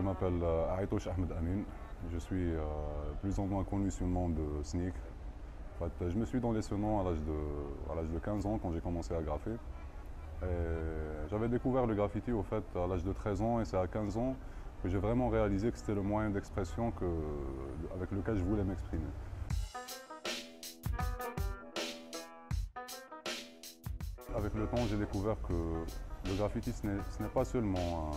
m'appelle euh, Aïtouch Ahmed Amin. Je suis euh, plus ou moins connu sous le nom de Sneak. Je me suis donné ce nom à l'âge de, de 15 ans quand j'ai commencé à graffer. J'avais découvert le graffiti au fait à l'âge de 13 ans et c'est à 15 ans que j'ai vraiment réalisé que c'était le moyen d'expression avec lequel je voulais m'exprimer. Avec le temps, j'ai découvert que le graffiti, ce n'est pas seulement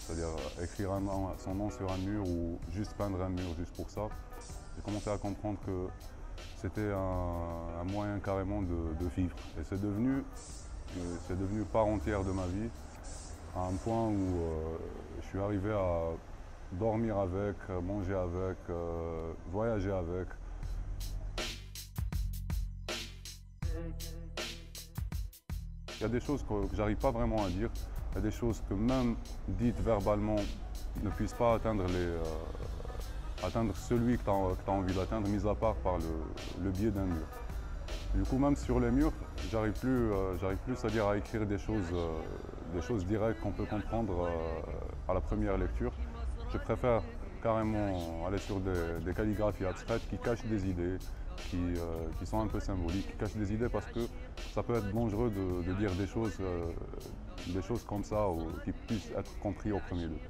c'est-à-dire écrire son nom sur un mur ou juste peindre un mur juste pour ça. J'ai commencé à comprendre que c'était un, moyen carrément de, vivre. Et c'est devenu, c'est devenu part entière de ma vie, à un point où euh, je suis arrivé à dormir avec, manger avec, euh, voyager avec. Il y a des choses que, je j'arrive pas vraiment à dire. Des choses que même dites verbalement ne puissent pas atteindre, les, euh, atteindre celui que tu as, envie d'atteindre, mis à part par le, biais d'un mur. Du coup, même sur les murs, j'arrive plus, euh, plus c'est-à-dire à écrire des choses, euh, des choses directes qu'on peut comprendre à la première lecture. Je préfère carrément aller sur des, calligraphies abstraites qui cachent des idées, qui, qui, sont un peu symboliques, qui cachent des idées parce que ça peut être dangereux de, dire des choses, des choses comme ça qui puissent être compris au premier degré.